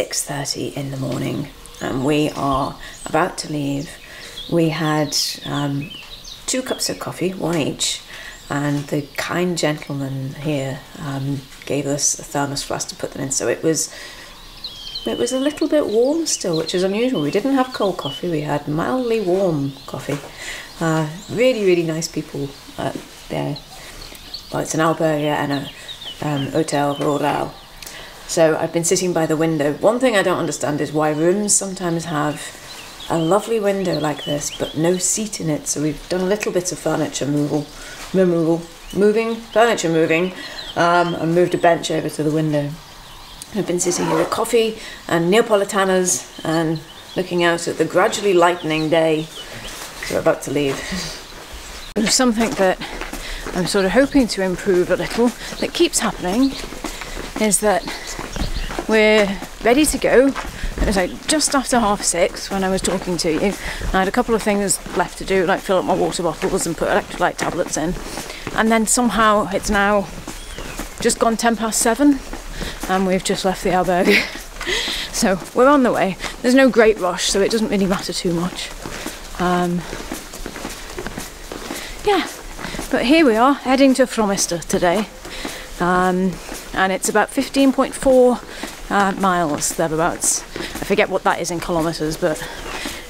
6.30 in the morning and we are about to leave. We had um, two cups of coffee, one each, and the kind gentleman here um, gave us a thermos for us to put them in. So it was it was a little bit warm still, which is unusual. We didn't have cold coffee; we had mildly warm coffee. Uh, really, really nice people uh, there. Well, it's an albergue and a um, hotel rural. So I've been sitting by the window. One thing I don't understand is why rooms sometimes have a lovely window like this, but no seat in it. So we've done a little bit of furniture removal, removal, moving, furniture moving, um, and moved a bench over to the window. I've been sitting here with coffee and Neapolitanas and looking out at the gradually lightening day. So we're about to leave. Something that I'm sort of hoping to improve a little that keeps happening is that we're ready to go. It was like just after half six when I was talking to you. I had a couple of things left to do, like fill up my water bottles and put electrolyte tablets in. And then somehow it's now just gone 10 past seven and we've just left the albergue. so we're on the way. There's no great rush, so it doesn't really matter too much. Um, yeah, but here we are, heading to Fromista today. Um, and it's about 15.4 uh, miles, thereabouts. I forget what that is in kilometres, but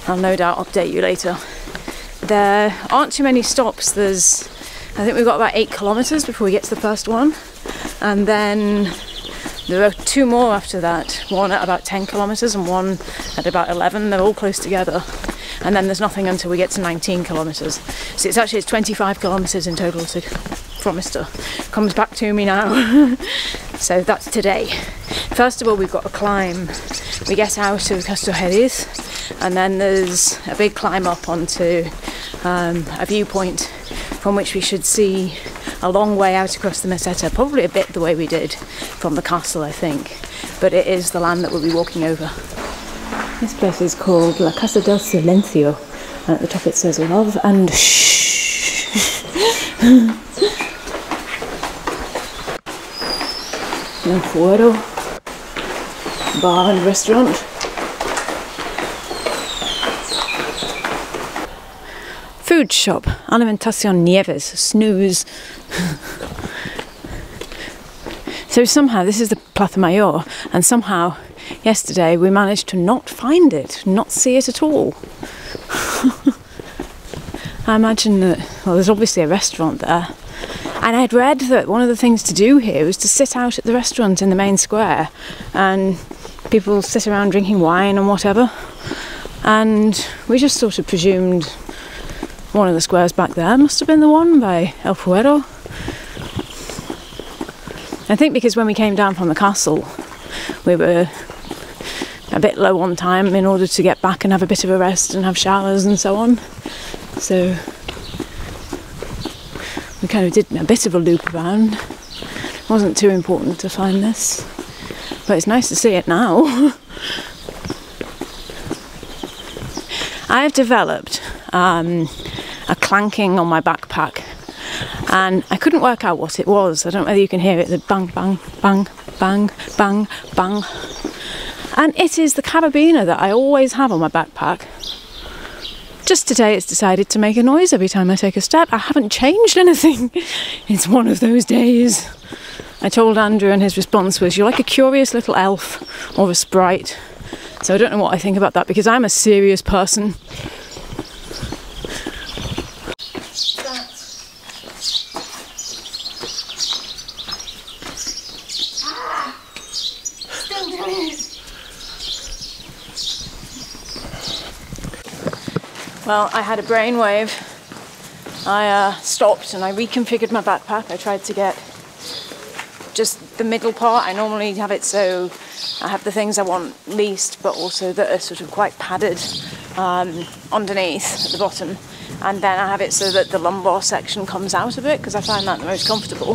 I'll no doubt update you later. There aren't too many stops. There's, I think we've got about eight kilometres before we get to the first one. And then there are two more after that, one at about 10 kilometres and one at about 11. They're all close together. And then there's nothing until we get to 19 kilometres. So it's actually it's 25 kilometres in total to Fromista. Comes back to me now. so that's today. First of all, we've got a climb. We get out of Castrojeriz and then there's a big climb up onto um, a viewpoint from which we should see a long way out across the Meseta, probably a bit the way we did from the castle, I think. But it is the land that we'll be walking over. This place is called La Casa del Silencio, and at the top it says love and shh. El Fuero, bar and restaurant. Food shop, Alimentacion Nieves, snooze. so somehow this is the Plaza Mayor, and somehow yesterday we managed to not find it, not see it at all. I imagine that, well, there's obviously a restaurant there. And I'd read that one of the things to do here was to sit out at the restaurant in the main square and people sit around drinking wine and whatever. And we just sort of presumed one of the squares back there must have been the one by El Fuero. I think because when we came down from the castle, we were a bit low on time in order to get back and have a bit of a rest and have showers and so on. So kind of did a bit of a loop around. It wasn't too important to find this, but it's nice to see it now. I have developed um, a clanking on my backpack and I couldn't work out what it was. I don't know whether you can hear it the bang, bang, bang, bang, bang, bang. And it is the carabiner that I always have on my backpack. Just today it's decided to make a noise every time I take a step. I haven't changed anything. It's one of those days. I told Andrew and his response was, You're like a curious little elf or a sprite. So I don't know what I think about that because I'm a serious person. Well, I had a brainwave. I uh, stopped and I reconfigured my backpack. I tried to get just the middle part. I normally have it so I have the things I want least, but also that are sort of quite padded um, underneath at the bottom. And then I have it so that the lumbar section comes out a bit because I find that the most comfortable.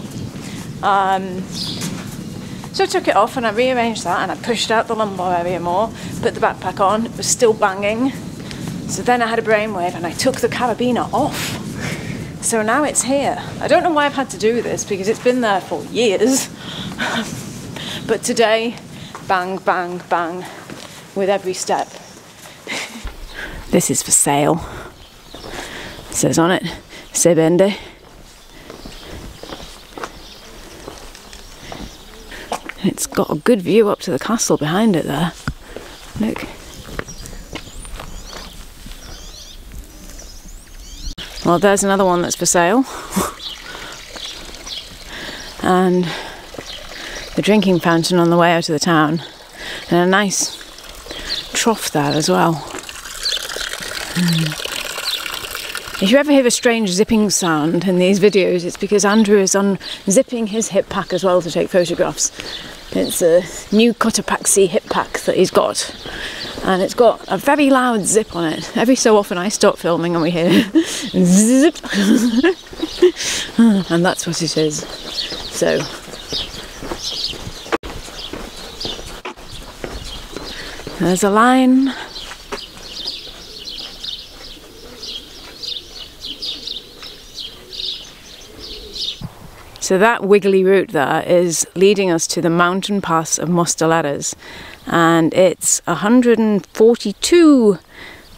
Um, so I took it off and I rearranged that and I pushed out the lumbar area more, put the backpack on, it was still banging. So then I had a brainwave and I took the carabiner off. So now it's here. I don't know why I've had to do this because it's been there for years. but today bang, bang, bang with every step. this is for sale. It says on it, Sebende. It's got a good view up to the castle behind it there. Look. Well, there's another one that's for sale. and the drinking fountain on the way out of the town. And a nice trough there as well. Mm. If you ever hear a strange zipping sound in these videos, it's because Andrew is unzipping his hip pack as well to take photographs. It's a new Cotopaxi hip pack that he's got, and it's got a very loud zip on it. Every so often, I stop filming and we hear zip, and that's what it is. So. There's a line So that wiggly route there is leading us to the mountain pass of Mostelares and it's 142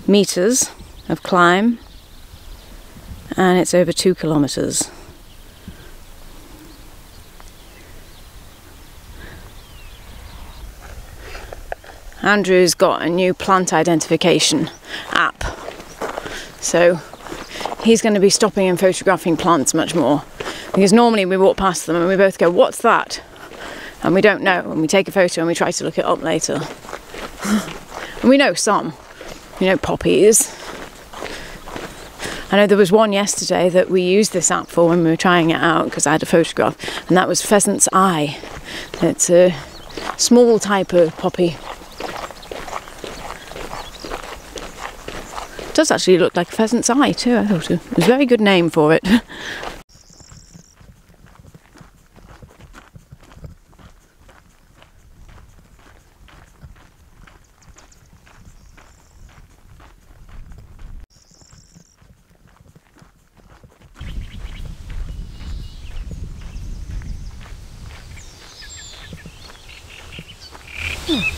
meters of climb and it's over two kilometers. Andrew's got a new plant identification app so he's going to be stopping and photographing plants much more because normally we walk past them and we both go, What's that? And we don't know. And we take a photo and we try to look it up later. and we know some. You know, poppies. I know there was one yesterday that we used this app for when we were trying it out because I had a photograph, and that was pheasant's eye. It's a small type of poppy. It does actually look like a pheasant's eye too. I thought it was a very good name for it.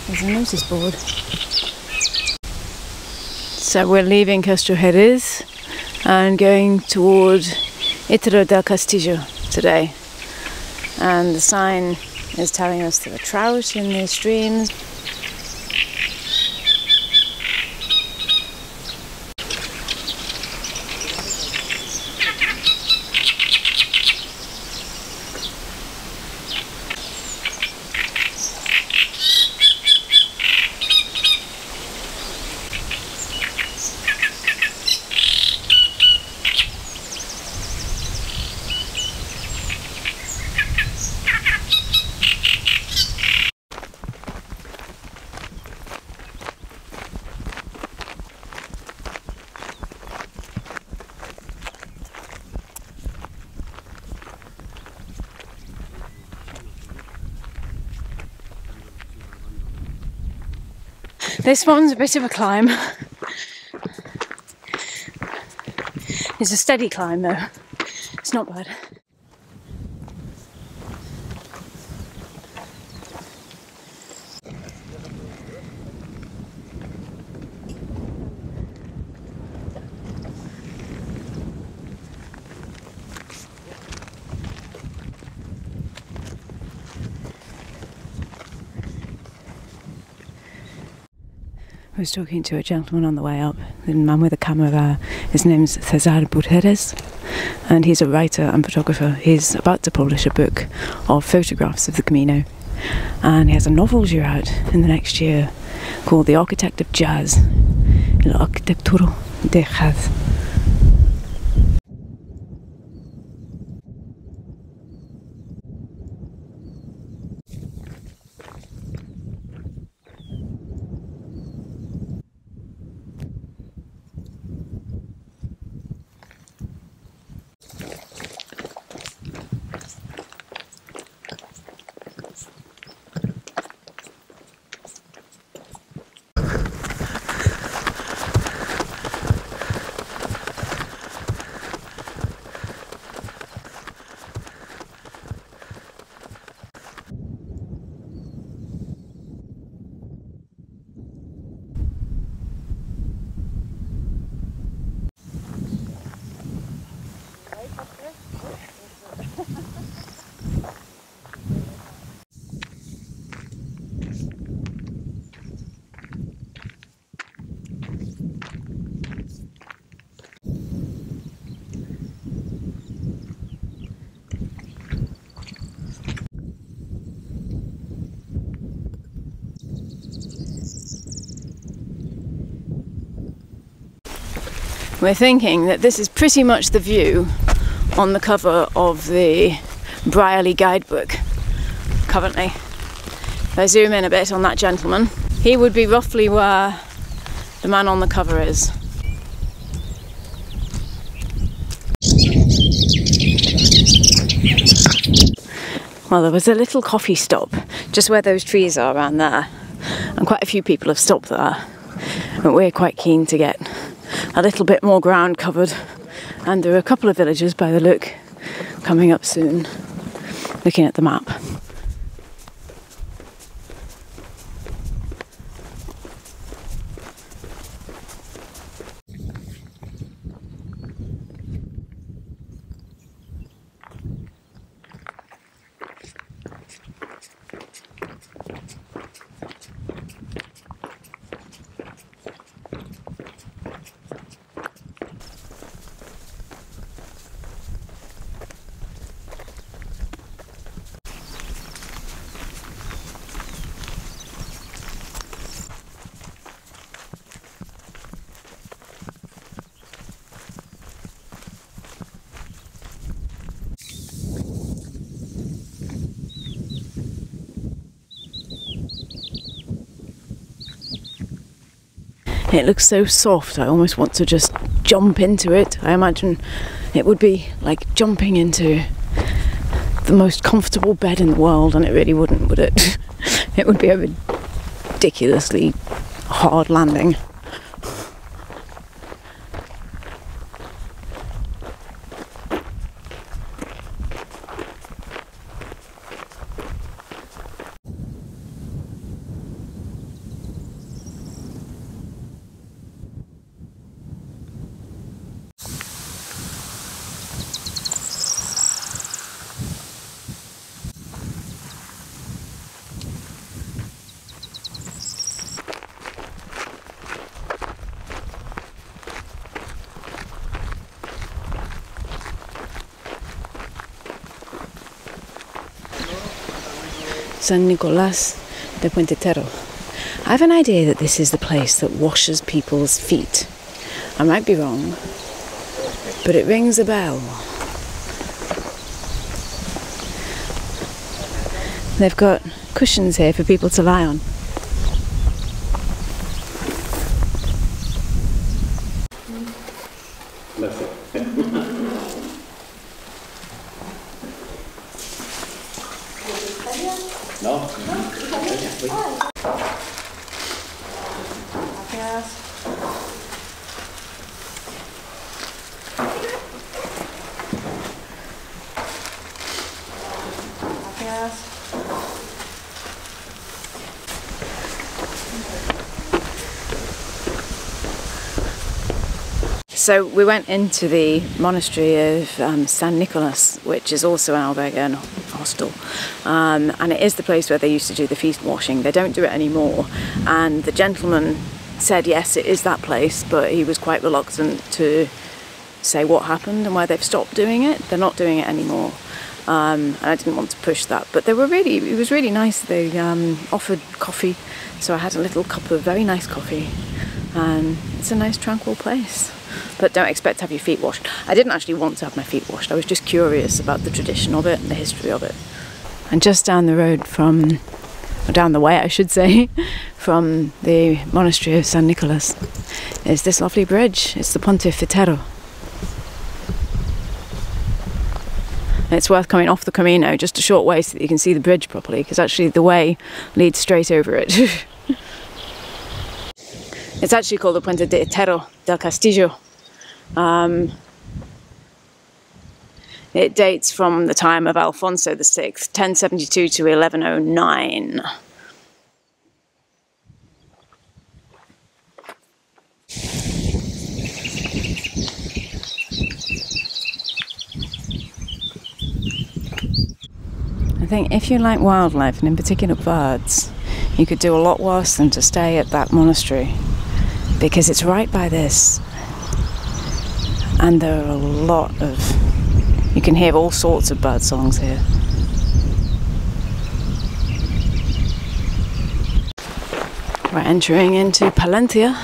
There's a notice board. So we're leaving Castrojeriz and going toward Itero del Castillo today. And the sign is telling us there are trout in the streams. This one's a bit of a climb. It's a steady climb though. It's not bad. I was talking to a gentleman on the way up, a man with a camera. His name's Cesar Burjeres, and he's a writer and photographer. He's about to publish a book of photographs of the Camino, and he has a novel due out in the next year called The Architect of Jazz, El de Jazz. We're thinking that this is pretty much the view on the cover of the Brierley guidebook currently. If I zoom in a bit on that gentleman, he would be roughly where the man on the cover is. Well, there was a little coffee stop just where those trees are around there, and quite a few people have stopped there. But we're quite keen to get a little bit more ground covered, and there are a couple of villages by the look coming up soon. Looking at the map. It looks so soft, I almost want to just jump into it. I imagine it would be like jumping into the most comfortable bed in the world, and it really wouldn't, would it? it would be a ridiculously hard landing. San Nicolas de Puentefitero. I have an idea that this is the place that washes people's feet. I might be wrong, but it rings a bell. They've got cushions here for people to lie on. So we went into the monastery of um, San Nicolas, which is also an hostel, um, and it is the place where they used to do the feet washing. They don't do it anymore, and the gentleman said yes, it is that place, but he was quite reluctant to say what happened and why they've stopped doing it. They're not doing it anymore. Um, and I didn't want to push that, but they were really, it was really nice. They um, offered coffee, so I had a little cup of very nice coffee, and it's a nice tranquil place. But don't expect to have your feet washed. I didn't actually want to have my feet washed. I was just curious about the tradition of it and the history of it. And just down the road from, or down the way, I should say, from the monastery of San Nicolas is this lovely bridge. It's the Ponte Fitero. it's worth coming off the Camino just a short way so that you can see the bridge properly because actually the way leads straight over it. it's actually called the Puente de Itero del Castillo. Um, it dates from the time of Alfonso VI, 1072 to 1109. I think if you like wildlife, and in particular birds, you could do a lot worse than to stay at that monastery because it's right by this. And there are a lot of, you can hear all sorts of bird songs here. We're entering into Palencia,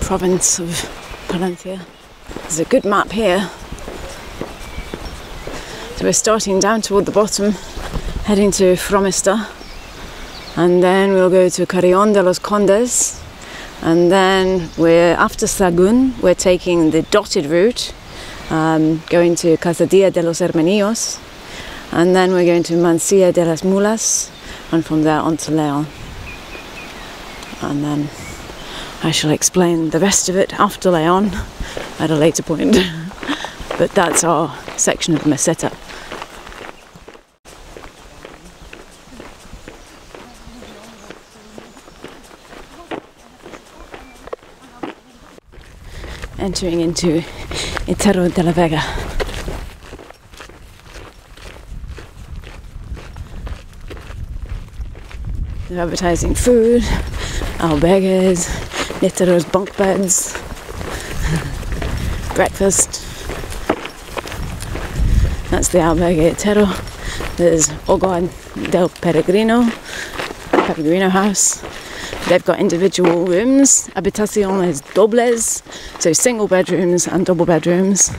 province of Palencia. There's a good map here. So we're starting down toward the bottom, heading to Fromista, and then we'll go to Carrion de los Condes, and then we're after Sahagun, we're taking the dotted route, um, going to Calzadilla de los Hermanillos, and then we're going to Mansilla de las Mulas, and from there on to Leon. And then I shall explain the rest of it after Leon at a later point. but that's our section of the Meseta. Entering into Itero de la Vega. They're advertising food, albergues, Itero's bunk beds, breakfast. That's the albergue Itero. There's Hogar del Peregrino, Peregrino House. They've got individual rooms, habitaciones dobles, so single bedrooms and double bedrooms.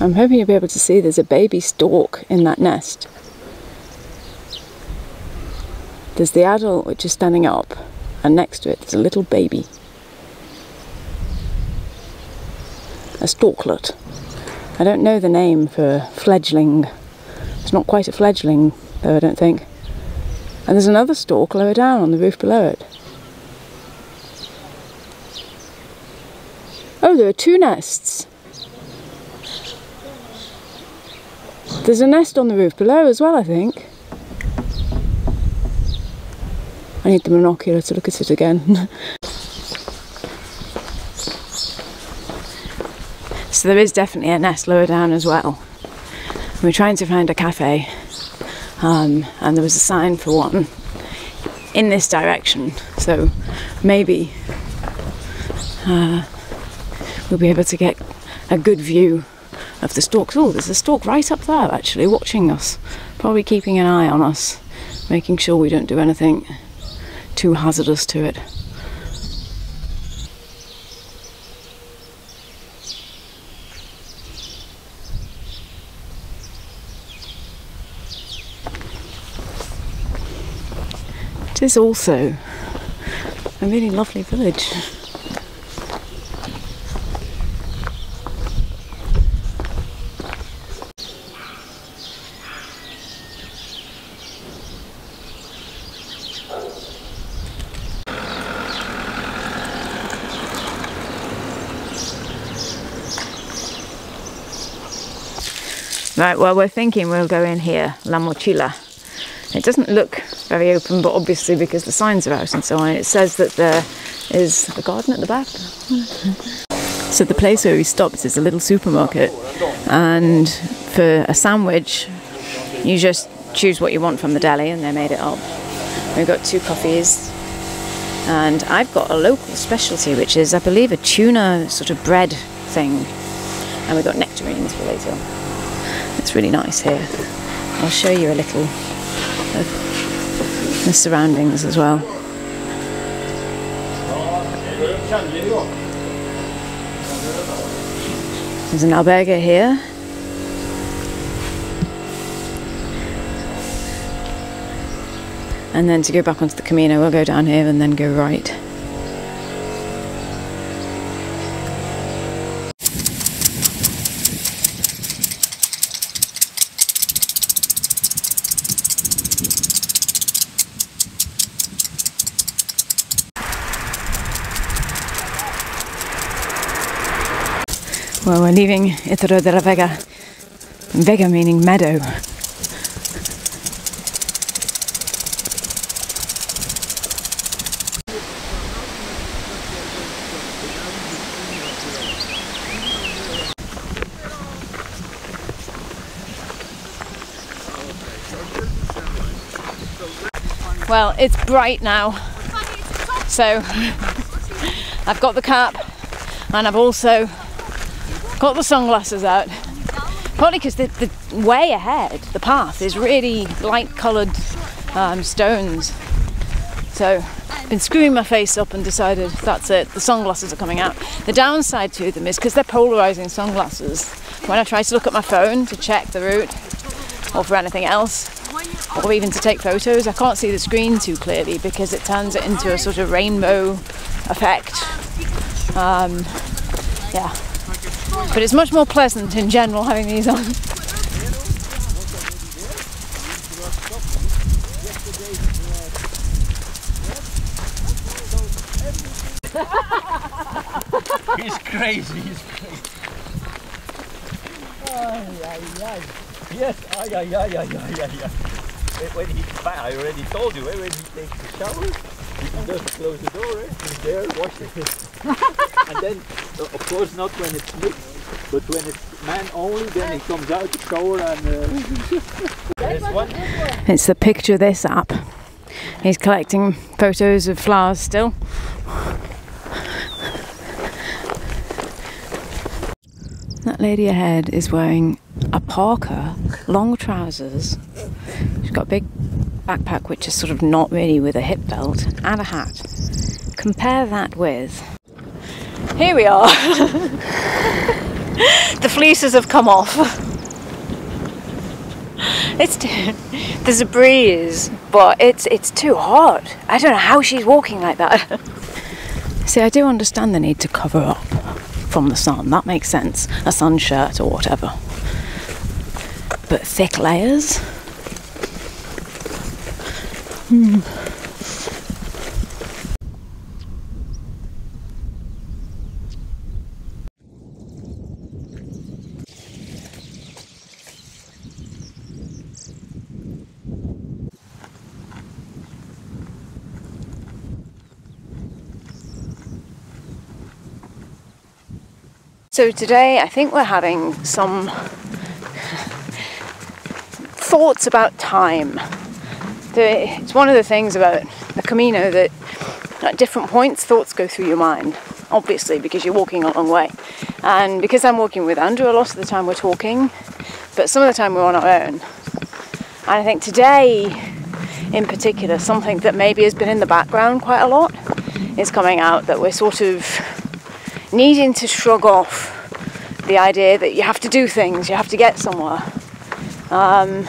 I'm hoping you'll be able to see there's a baby stork in that nest. There's the adult which is standing up, and next to it there's a little baby. A storklet. I don't know the name for fledgling. It's not quite a fledgling, though, I don't think. And there's another stork lower down on the roof below it. Oh, there are two nests. There's a nest on the roof below as well, I think. I need the monocular to look at it again. so there is definitely a nest lower down as well. We're trying to find a cafe, um, and there was a sign for one in this direction, so maybe uh, we'll be able to get a good view of the storks. Oh, there's a stork right up there actually watching us, probably keeping an eye on us, making sure we don't do anything too hazardous to it. Is also a really lovely village. Right, well, we're thinking we'll go in here, La Mochila. It doesn't look very open, but obviously because the signs are out and so on, it says that there is a garden at the back. so the place where we stopped is a little supermarket, and for a sandwich, you just choose what you want from the deli, and they made it up. We've got two coffees, and I've got a local specialty, which is, I believe, a tuna sort of bread thing, and we've got nectarines for later. It's really nice here. I'll show you a little the surroundings as well. There's an albergue here. And then to go back onto the Camino, we'll go down here and then go right. Leaving Itero de la Vega. Vega meaning meadow. Well, it's bright now, so I've got the cap and I've also got the sunglasses out Partly because the, the way ahead, the path, is really light coloured um, stones. So I've been screwing my face up and decided that's it, the sunglasses are coming out. The downside to them is because they're polarising sunglasses. When I try to look at my phone to check the route or for anything else, or even to take photos, I can't see the screen too clearly because it turns it into a sort of rainbow effect. Um, yeah. But it's much more pleasant in general having these on. he's crazy, he's crazy. Ay, ay, ay. Yes, ay, ay, ay, ay, ay, ay. When he, I already told you, when he takes the shower, he can just close the door, eh? he's there washing it. and then, of course not when it's mixed, but when it's man only, then he comes out the shower and... Uh. It's the picture this app. He's collecting photos of flowers still. That lady ahead is wearing a parka, long trousers. She's got a big backpack, which is sort of not really with a hip belt, and a hat. Compare that with. Here we are. the fleeces have come off. It's there's a breeze, but it's it's too hot. I don't know how she's walking like that. See, I do understand the need to cover up from the sun. That makes sense. A sun shirt or whatever. But thick layers? Hmm. So today I think we're having some thoughts about time. it's one of the things about the Camino that at different points thoughts go through your mind, obviously because you're walking a long way. And because I'm walking with Andrew, a lot of the time we're talking, but some of the time we're on our own. And I think today in particular, something that maybe has been in the background quite a lot is coming out that we're sort of needing to shrug off the idea that you have to do things, you have to get somewhere. Um,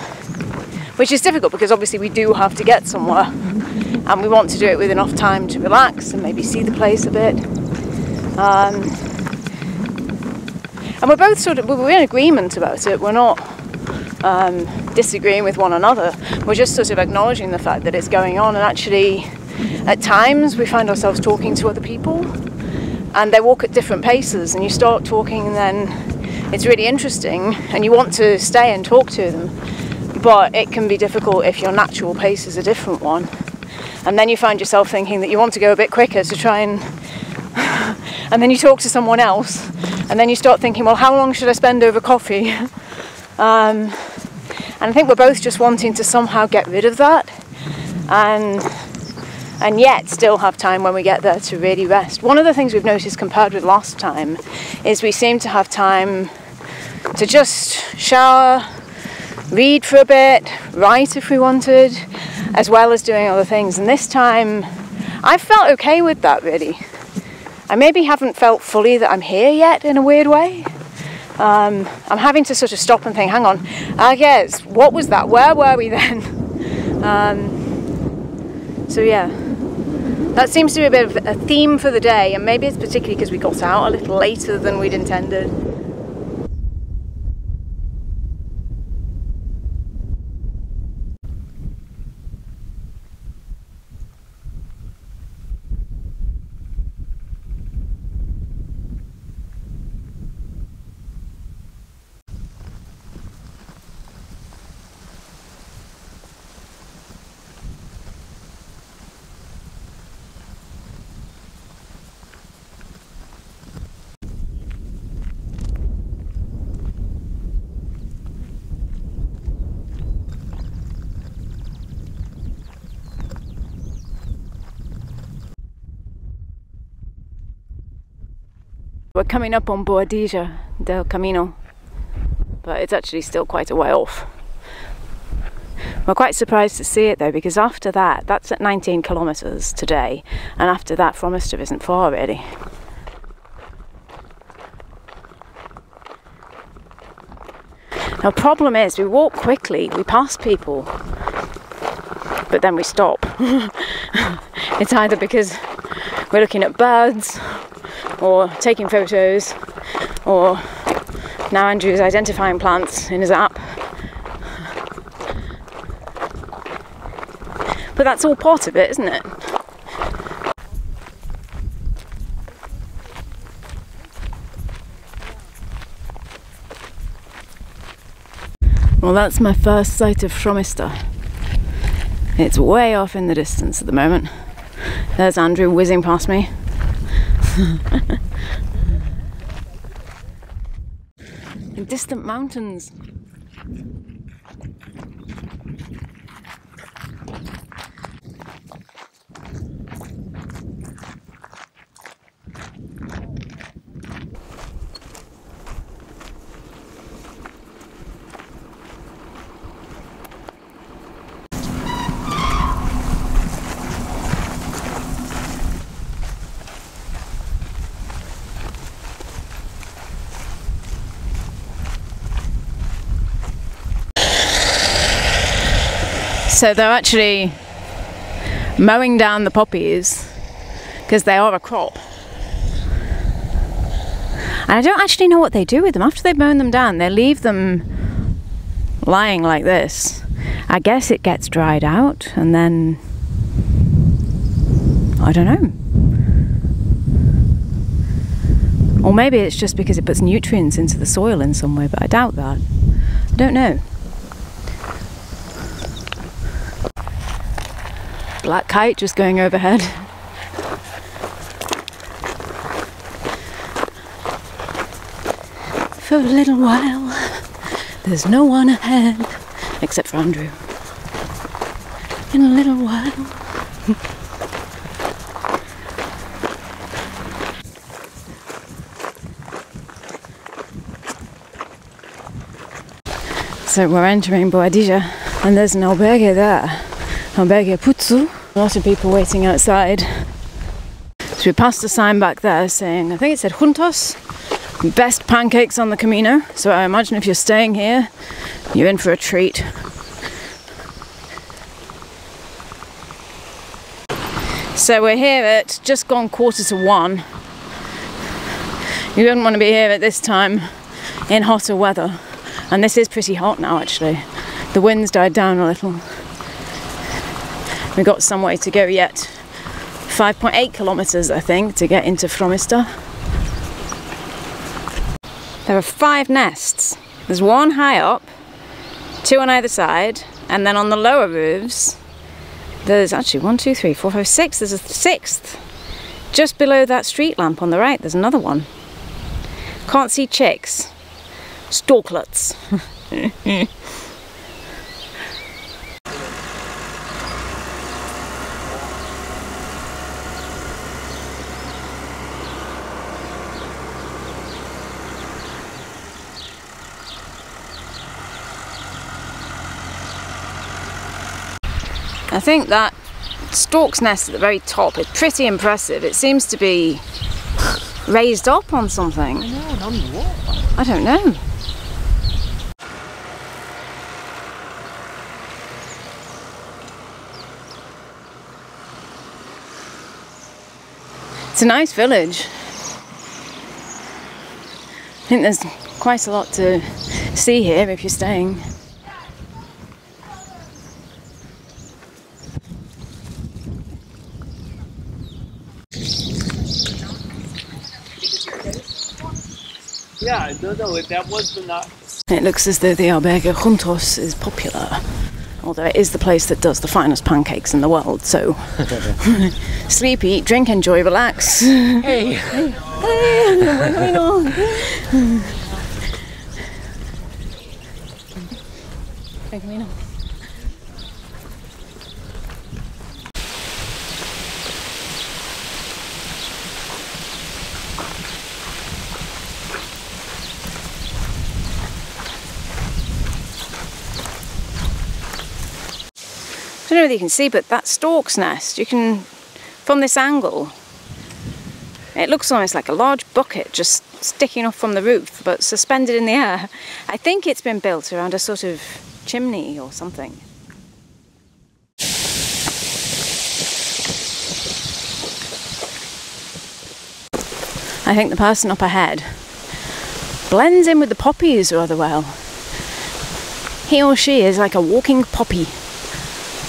which is difficult because obviously we do have to get somewhere and we want to do it with enough time to relax and maybe see the place a bit. Um, and we're both sort of we're in agreement about it. We're not um, disagreeing with one another. We're just sort of acknowledging the fact that it's going on. And actually, at times, we find ourselves talking to other people and they walk at different paces and you start talking and then it's really interesting and you want to stay and talk to them but it can be difficult if your natural pace is a different one. And then you find yourself thinking that you want to go a bit quicker to try and and then you talk to someone else and then you start thinking well how long should i spend over coffee? Um, and i think we're both just wanting to somehow get rid of that and and yet still have time when we get there to really rest. One of the things we've noticed compared with last time is we seem to have time to just shower, read for a bit, write if we wanted, as well as doing other things. And this time I felt okay with that really. I maybe haven't felt fully that I'm here yet in a weird way. Um, I'm having to sort of stop and think, hang on, I guess, what was that? Where were we then? Um, so yeah. That seems to be a bit of a theme for the day, and maybe it's particularly because we got out a little later than we'd intended. We're coming up on Boadilla del Camino. but it's actually still quite a way off. We're quite surprised to see it though, because after that, that's at 19 kilometres today, and after that, Fromista isn't far really. Now, problem is, we walk quickly, we pass people, but then we stop. it's either because we're looking at birds or taking photos, or now Andrew's identifying plants in his app. But that's all part of it, isn't it? Well, that's my first sight of Fromista. It's way off in the distance at the moment. There's Andrew whizzing past me. in distant mountains. So they're actually mowing down the poppies because they are a crop. And I don't actually know what they do with them. After they've mown them down, they leave them lying like this. I guess it gets dried out and then I don't know. Or maybe it's just because it puts nutrients into the soil in some way, but I doubt that. I don't know. Black kite just going overhead. For a little while, there's no one ahead, except for Andrew. In a little while. so we're entering Boadilla, and there's an albergue there. Albergue Putzu. A lot of people waiting outside. So we passed a sign back there saying, I think it said Juntos, best pancakes on the Camino. So I imagine if you're staying here, you're in for a treat. So we're here at just gone quarter to one. You wouldn't want to be here at this time in hotter weather. And this is pretty hot now actually. The wind's died down a little. We've got some way to go yet. 5.8 kilometres, I think, to get into Fromista. There are five nests. There's one high up, two on either side, and then on the lower roofs, there's actually one, two, three, four, five, six. There's a sixth. Just below that street lamp on the right, there's another one. Can't see chicks. Storklets. I think that stork's nest at the very top is pretty impressive. It seems to be raised up on something. I know, on what? I don't know. It's a nice village. I think there's quite a lot to see here if you're staying. Yeah, I don't know that was the not. It looks as though the Albergue Juntos is popular, although it is the place that does the finest pancakes in the world. So, sleep, eat, drink, enjoy, relax. Hey, Hey, what's going on? Ven, camino. I don't know whether you can see, but that stork's nest, you can, from this angle, it looks almost like a large bucket just sticking off from the roof, but suspended in the air. I think it's been built around a sort of chimney or something. I think the person up ahead blends in with the poppies rather well. He or she is like a walking poppy.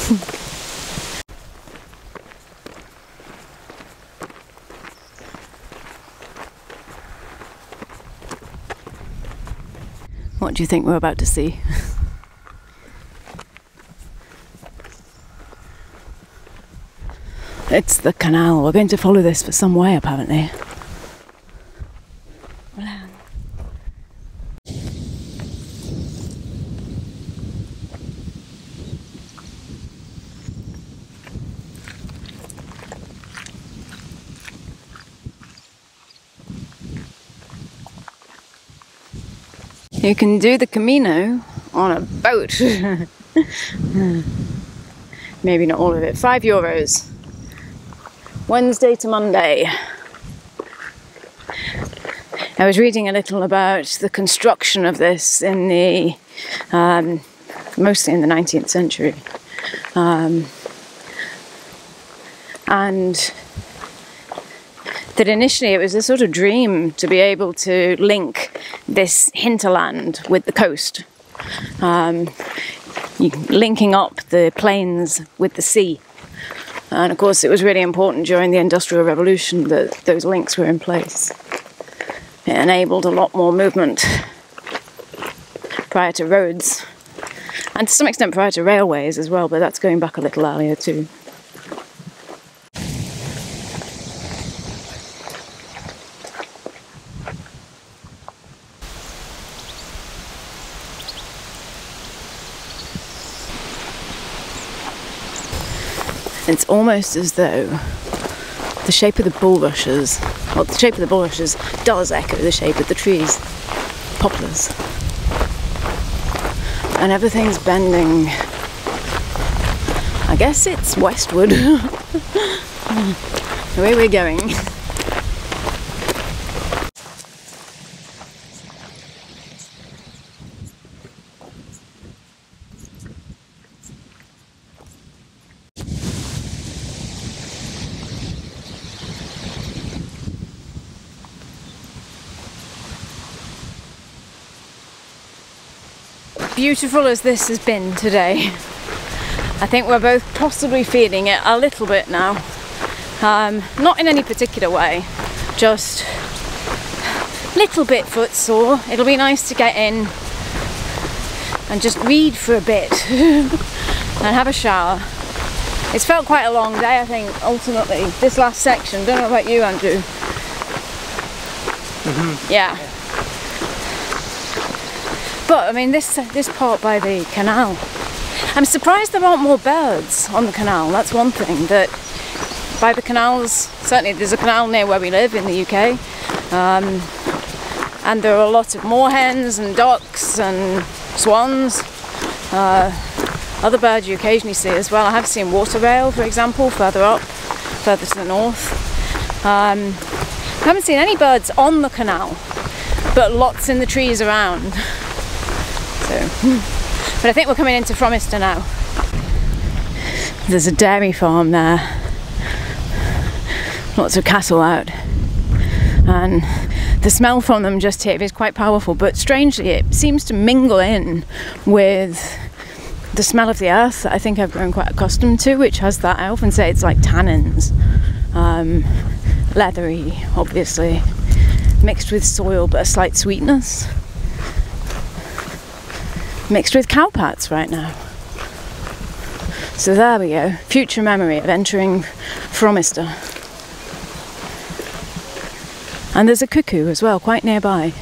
what do you think we're about to see? it's the canal. We're going to follow this for some way, apparently. You can do the Camino on a boat. Maybe not all of it. Five euros. Wednesday to Monday. I was reading a little about the construction of this in the um, mostly in the 19th century. Um, and that initially it was a sort of dream to be able to link this hinterland with the coast, um, linking up the plains with the sea. And of course, it was really important during the Industrial Revolution that those links were in place. It enabled a lot more movement prior to roads, and to some extent prior to railways as well, but that's going back a little earlier too. Almost as though the shape of the bulrushes, well, the shape of the bulrushes does echo the shape of the trees, poplars. And everything's bending. I guess it's westward. the way we're going. beautiful as this has been today, I think we're both possibly feeling it a little bit now. Um, not in any particular way, just a little bit footsore. It'll be nice to get in and just read for a bit and have a shower. It's felt quite a long day, I think, ultimately, this last section. Don't know about you, Andrew. Mm -hmm. Yeah. But I mean, this this part by the canal, I'm surprised there aren't more birds on the canal. That's one thing. That by the canals, certainly there's a canal near where we live in the UK, um, and there are a lot of moorhens and ducks and swans. Uh, other birds you occasionally see as well. I have seen water rail, for example, further up, further to the north. Um, I haven't seen any birds on the canal, but lots in the trees around. But I think we're coming into Fromista now. There's a dairy farm there. Lots of cattle out. And the smell from them just here is quite powerful, but strangely it seems to mingle in with the smell of the earth that I think I've grown quite accustomed to, which has that, I often say it's like tannins. Um, leathery, obviously, mixed with soil, but a slight sweetness mixed with cowpats right now. So there we go, future memory of entering Fromista. And there's a cuckoo as well, quite nearby.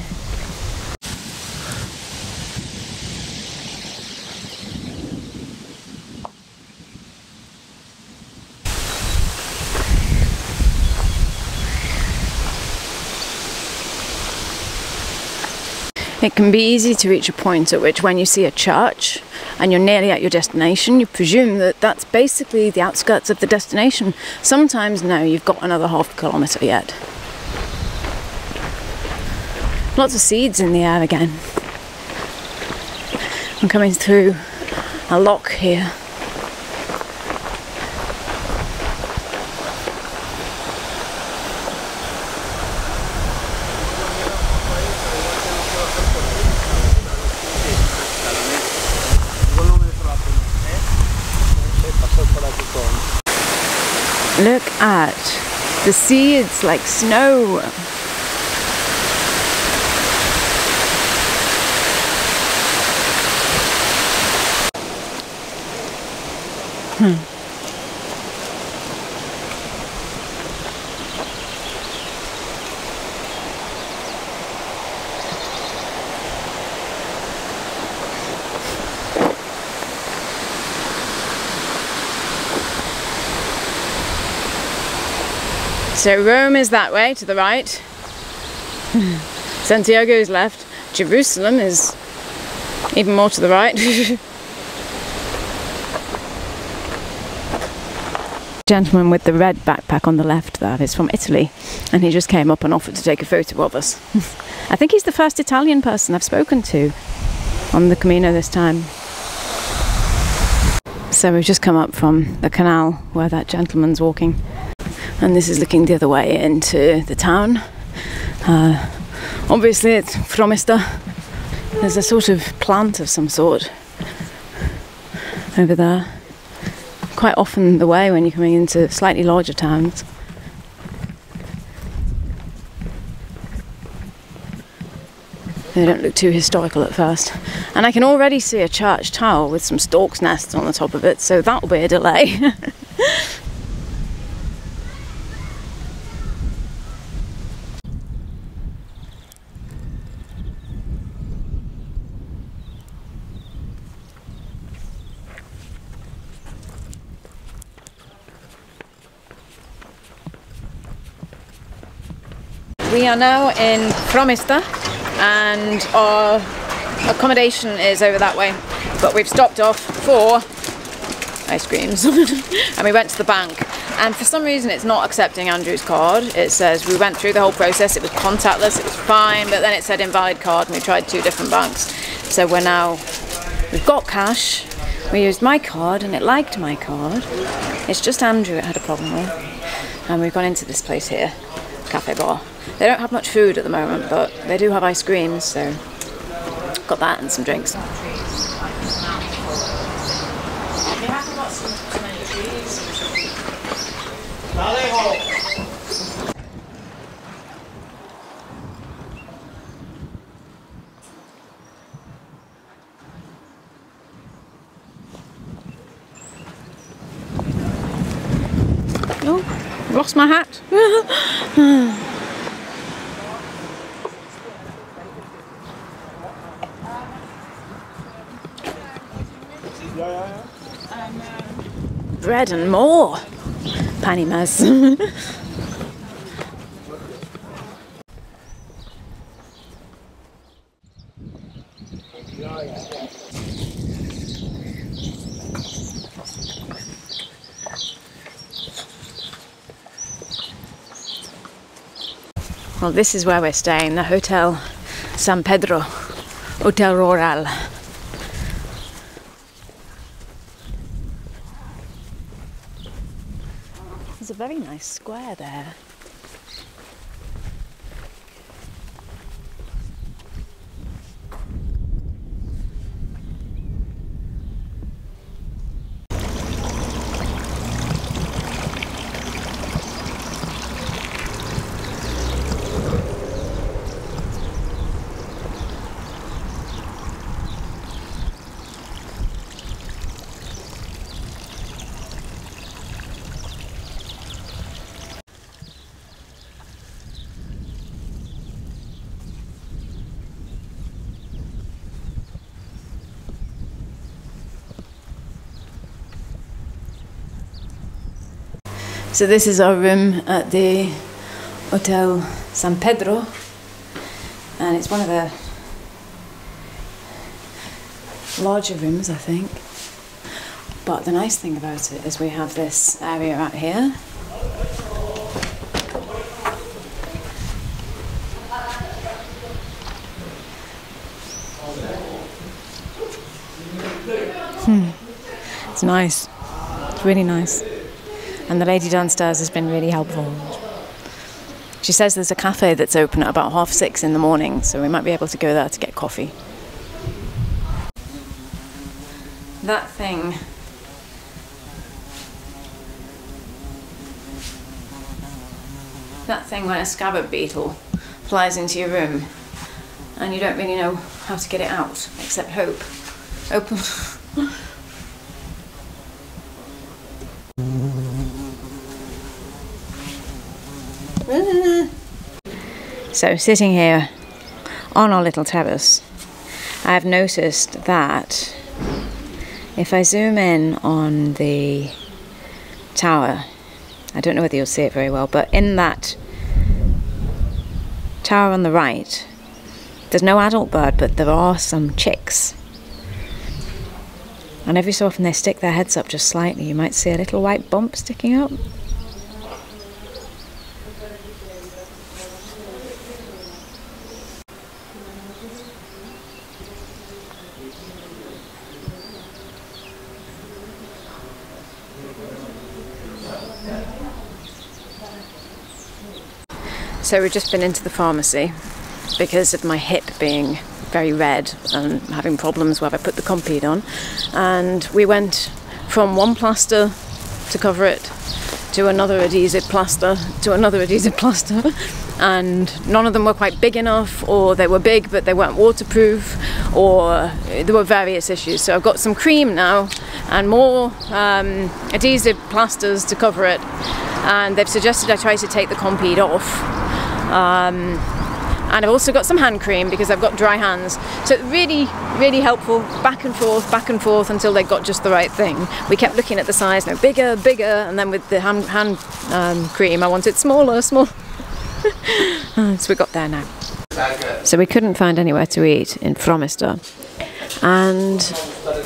It can be easy to reach a point at which, when you see a church and you're nearly at your destination, you presume that that's basically the outskirts of the destination. Sometimes, no, you've got another half kilometre yet. Lots of seeds in the air again. I'm coming through a lock here. At the seeds like snow. Hmm. So Rome is that way to the right. Santiago is left. Jerusalem is even more to the right. Gentleman with the red backpack on the left, that is from Italy, and he just came up and offered to take a photo of us. I think he's the first Italian person I've spoken to on the Camino this time. So we've just come up from the canal where that gentleman's walking and this is looking the other way into the town. Uh, obviously, it's Fromista. There's a sort of plant of some sort over there. Quite often the way when you're coming into slightly larger towns. They don't look too historical at first. And I can already see a church tower with some stork's nests on the top of it, so that'll be a delay. We are now in Fromista and our accommodation is over that way. But we've stopped off for ice creams and we went to the bank and for some reason it's not accepting Andrew's card. It says we went through the whole process, it was contactless, it was fine, but then it said invalid card and we tried two different banks. So we're now, we've got cash, we used my card and it liked my card. It's just Andrew it had a problem with. And we've gone into this place here, cafe bar. They don't have much food at the moment, but they do have ice cream, so got that and some drinks. Oh, lost my hat. bread and more. Panimas. well, this is where we're staying, the Hotel San Pedro, Hotel Rural. Very nice square there. So this is our room at the Hotel San Pedro, and it's one of the larger rooms, I think. But the nice thing about it is we have this area out here. Hmm. It's nice. It's really nice. And the lady downstairs has been really helpful. She says there's a cafe that's open at about half six in the morning, so we might be able to go there to get coffee. That thing. That thing when a scabbard beetle flies into your room and you don't really know how to get it out except hope. Open. So, sitting here on our little terrace, I have noticed that if I zoom in on the tower, I don't know whether you'll see it very well, but in that tower on the right, there's no adult bird, but there are some chicks. And every so often they stick their heads up just slightly. You might see a little white bump sticking up. So we've just been into the pharmacy because of my hip being very red and having problems where I put the Compeed on. And we went from one plaster to cover it to another adhesive plaster to another adhesive plaster. And none of them were quite big enough or they were big but they weren't waterproof or there were various issues. So I've got some cream now and more um, adhesive plasters to cover it. And they've suggested I try to take the Compeed off um, and I've also got some hand cream because I've got dry hands. So really, really helpful, back and forth, back and forth until they got just the right thing. We kept looking at the size, no bigger, bigger, and then with the hand, hand um, cream, I wanted smaller, smaller. so we got there now. So we couldn't find anywhere to eat in Fromista. And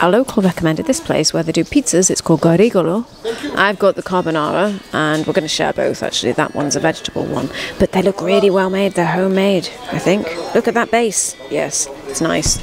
a local recommended this place where they do pizzas. It's called Garigolo. I've got the carbonara, and we're going to share both actually. That one's a vegetable one, but they look really well made. They're homemade, I think. Look at that base. Yes, it's nice.